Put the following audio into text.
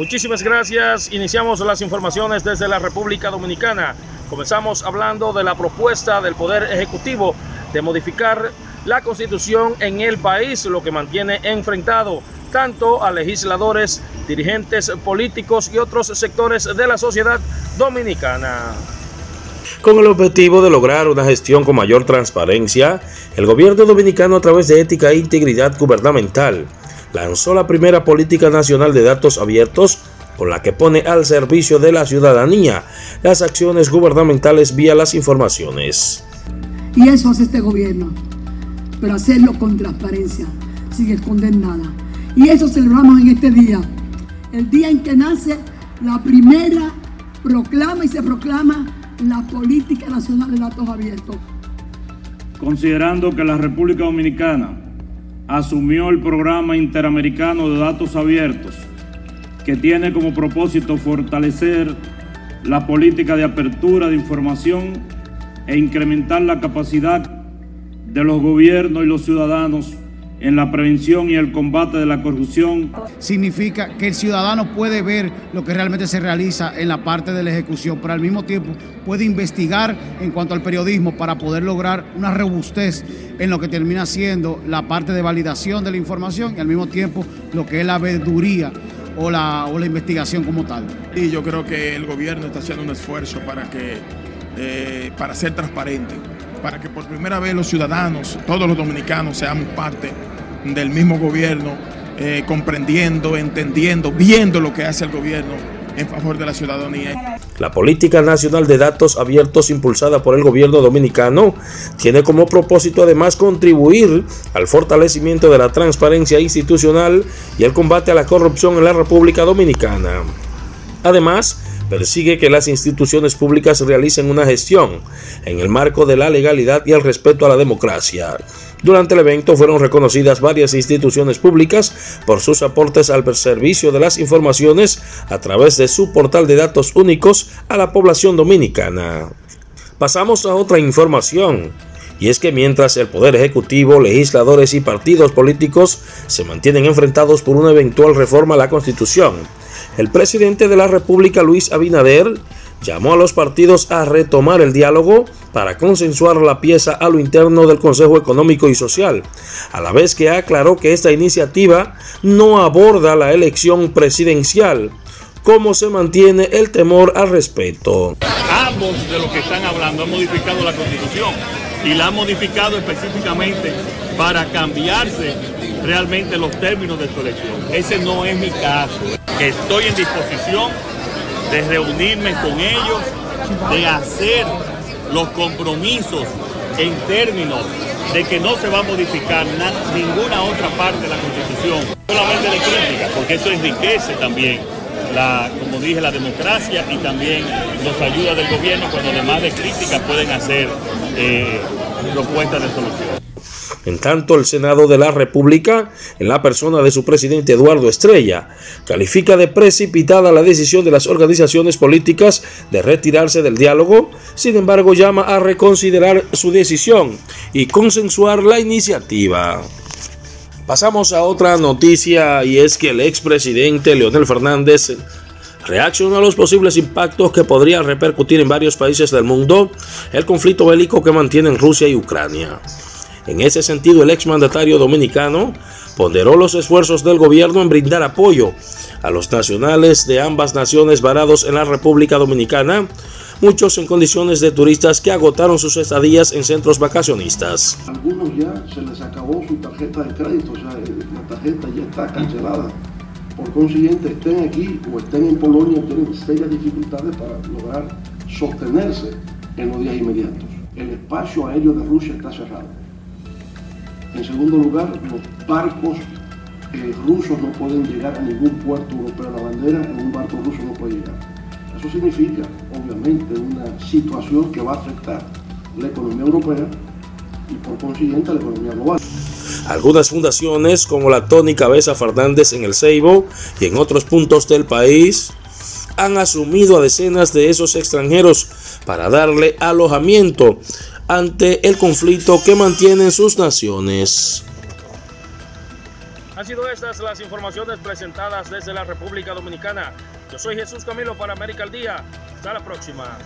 Muchísimas gracias. Iniciamos las informaciones desde la República Dominicana. Comenzamos hablando de la propuesta del Poder Ejecutivo de modificar la constitución en el país, lo que mantiene enfrentado tanto a legisladores, dirigentes políticos y otros sectores de la sociedad dominicana. Con el objetivo de lograr una gestión con mayor transparencia, el gobierno dominicano a través de ética e integridad gubernamental lanzó la primera política nacional de datos abiertos con la que pone al servicio de la ciudadanía las acciones gubernamentales vía las informaciones. Y eso hace este gobierno, pero hacerlo con transparencia, sin esconder nada. Y eso celebramos en este día, el día en que nace la primera proclama y se proclama la Política Nacional de Datos Abiertos. Considerando que la República Dominicana asumió el Programa Interamericano de Datos Abiertos, que tiene como propósito fortalecer la política de apertura de información e incrementar la capacidad de los gobiernos y los ciudadanos en la prevención y el combate de la corrupción. Significa que el ciudadano puede ver lo que realmente se realiza en la parte de la ejecución, pero al mismo tiempo puede investigar en cuanto al periodismo para poder lograr una robustez en lo que termina siendo la parte de validación de la información y al mismo tiempo lo que es la veeduría o la, o la investigación como tal. Y yo creo que el gobierno está haciendo un esfuerzo para, que, eh, para ser transparente para que por primera vez los ciudadanos, todos los dominicanos, seamos parte del mismo gobierno, eh, comprendiendo, entendiendo, viendo lo que hace el gobierno en favor de la ciudadanía. La política nacional de datos abiertos impulsada por el gobierno dominicano tiene como propósito además contribuir al fortalecimiento de la transparencia institucional y el combate a la corrupción en la República Dominicana. Además, persigue que las instituciones públicas realicen una gestión en el marco de la legalidad y el respeto a la democracia. Durante el evento fueron reconocidas varias instituciones públicas por sus aportes al servicio de las informaciones a través de su portal de datos únicos a la población dominicana. Pasamos a otra información. Y es que mientras el Poder Ejecutivo, legisladores y partidos políticos se mantienen enfrentados por una eventual reforma a la Constitución, el presidente de la República, Luis Abinader, llamó a los partidos a retomar el diálogo para consensuar la pieza a lo interno del Consejo Económico y Social, a la vez que aclaró que esta iniciativa no aborda la elección presidencial, como se mantiene el temor al respecto. Ambos de los que están hablando han modificado la constitución y la han modificado específicamente para cambiarse realmente los términos de su elección. Ese no es mi caso. Estoy en disposición de reunirme con ellos, de hacer los compromisos en términos de que no se va a modificar ninguna otra parte de la Constitución, solamente de crítica, porque eso enriquece también la, como dije, la democracia y también nos ayuda del gobierno cuando además de crítica pueden hacer eh, propuestas de solución. En tanto, el Senado de la República, en la persona de su presidente Eduardo Estrella, califica de precipitada la decisión de las organizaciones políticas de retirarse del diálogo, sin embargo llama a reconsiderar su decisión y consensuar la iniciativa. Pasamos a otra noticia y es que el expresidente Leonel Fernández reaccionó a los posibles impactos que podría repercutir en varios países del mundo el conflicto bélico que mantienen Rusia y Ucrania. En ese sentido, el exmandatario dominicano ponderó los esfuerzos del gobierno en brindar apoyo a los nacionales de ambas naciones varados en la República Dominicana, muchos en condiciones de turistas que agotaron sus estadías en centros vacacionistas. Algunos ya se les acabó su tarjeta de crédito, o sea, la tarjeta ya está cancelada. Por consiguiente, estén aquí o estén en Polonia, tienen serias dificultades para lograr sostenerse en los días inmediatos. El espacio aéreo de Rusia está cerrado. En segundo lugar, los barcos eh, rusos no pueden llegar a ningún puerto europeo. La bandera en un barco ruso no puede llegar. Eso significa, obviamente, una situación que va a afectar la economía europea y por consiguiente la economía global. Algunas fundaciones como la Tony Cabeza Fernández en el Ceibo y en otros puntos del país han asumido a decenas de esos extranjeros para darle alojamiento ante el conflicto que mantienen sus naciones. Han sido estas las informaciones presentadas desde la República Dominicana. Yo soy Jesús Camilo para América al Día. Hasta la próxima.